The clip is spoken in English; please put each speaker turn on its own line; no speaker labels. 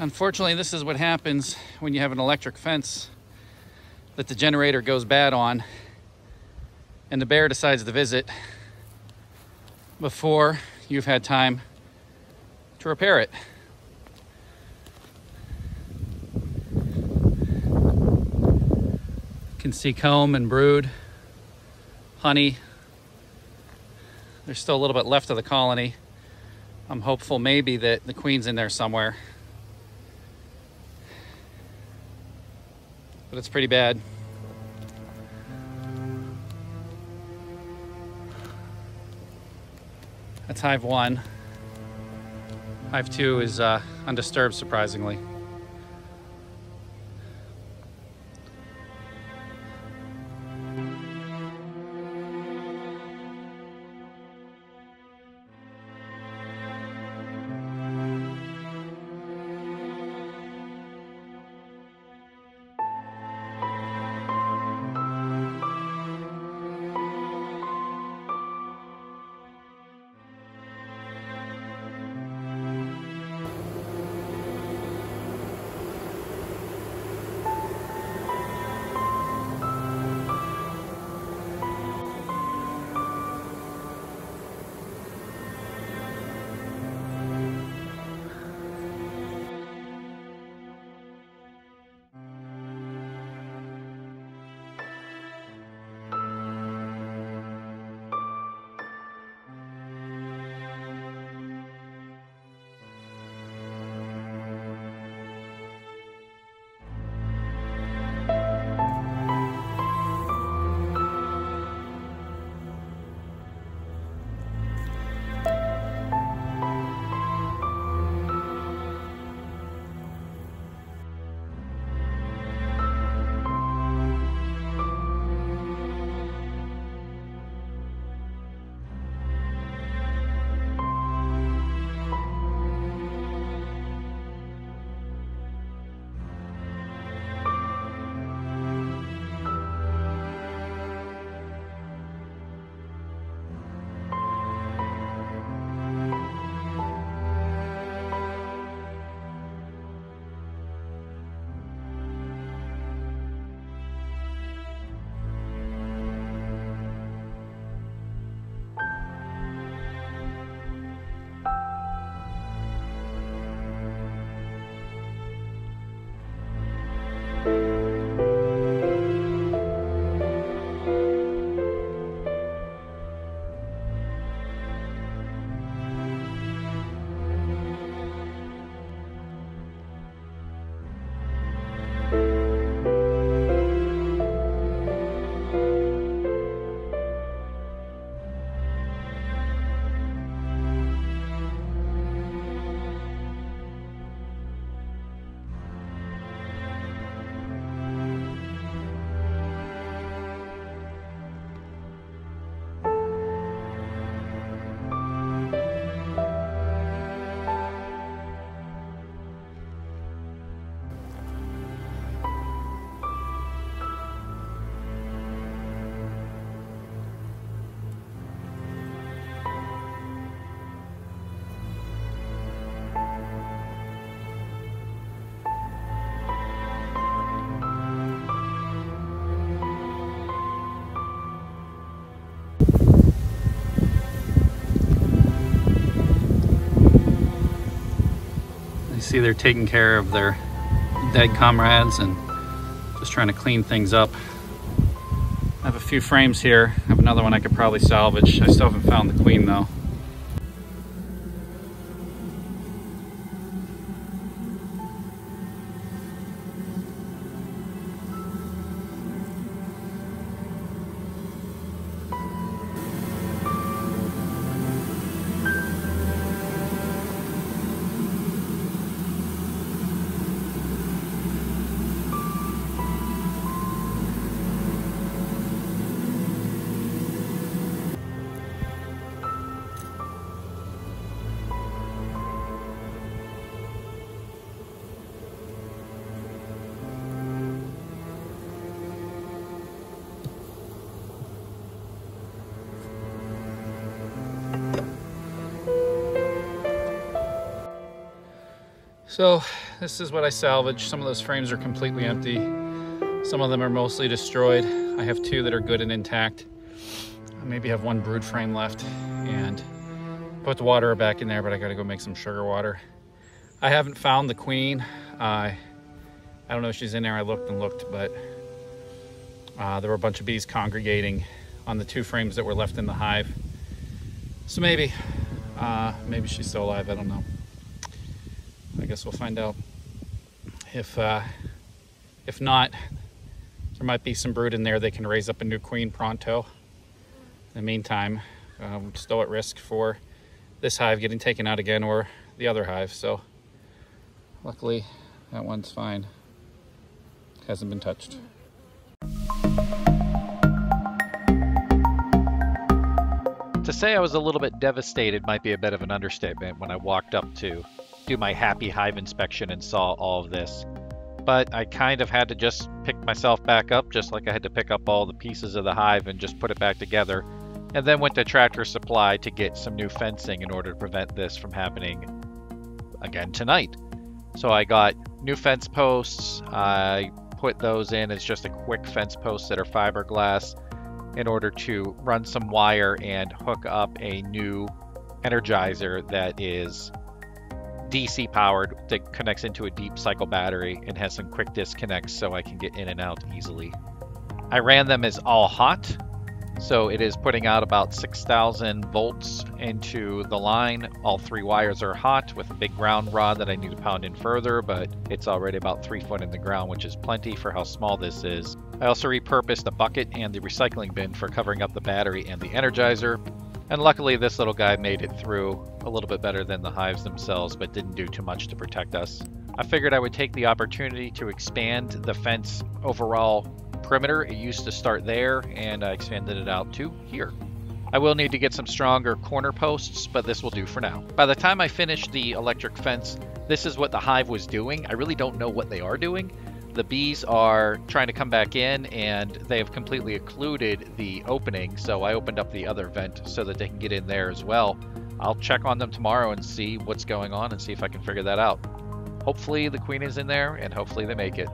Unfortunately, this is what happens when you have an electric fence that the generator goes bad on and the bear decides to visit before you've had time to repair it. You can see comb and brood, honey. There's still a little bit left of the colony. I'm hopeful maybe that the queen's in there somewhere. But it's pretty bad. That's hive one. Hive two is uh, undisturbed, surprisingly. See they're taking care of their dead comrades and just trying to clean things up. I have a few frames here. I have another one I could probably salvage. I still haven't found the queen though. So this is what I salvaged. Some of those frames are completely empty. Some of them are mostly destroyed. I have two that are good and intact. I maybe have one brood frame left and put the water back in there, but I gotta go make some sugar water. I haven't found the queen. Uh, I don't know if she's in there. I looked and looked, but uh, there were a bunch of bees congregating on the two frames that were left in the hive. So maybe, uh, maybe she's still alive. I don't know. Guess we'll find out. If uh, if not, there might be some brood in there. They can raise up a new queen pronto. In the meantime, um, still at risk for this hive getting taken out again or the other hive. So luckily, that one's fine. Hasn't been touched.
To say I was a little bit devastated might be a bit of an understatement when I walked up to do my happy hive inspection and saw all of this. But I kind of had to just pick myself back up, just like I had to pick up all the pieces of the hive and just put it back together. And then went to Tractor Supply to get some new fencing in order to prevent this from happening again tonight. So I got new fence posts. I put those in as just a quick fence posts that are fiberglass in order to run some wire and hook up a new energizer that is DC powered that connects into a deep cycle battery and has some quick disconnects so I can get in and out easily. I ran them as all hot, so it is putting out about 6,000 volts into the line. All three wires are hot with a big ground rod that I need to pound in further, but it's already about three foot in the ground, which is plenty for how small this is. I also repurposed the bucket and the recycling bin for covering up the battery and the energizer. And luckily this little guy made it through a little bit better than the hives themselves, but didn't do too much to protect us. I figured I would take the opportunity to expand the fence overall perimeter. It used to start there, and I expanded it out to here. I will need to get some stronger corner posts, but this will do for now. By the time I finish the electric fence, this is what the hive was doing. I really don't know what they are doing. The bees are trying to come back in and they have completely occluded the opening, so I opened up the other vent so that they can get in there as well. I'll check on them tomorrow and see what's going on and see if I can figure that out. Hopefully the queen is in there and hopefully they make it.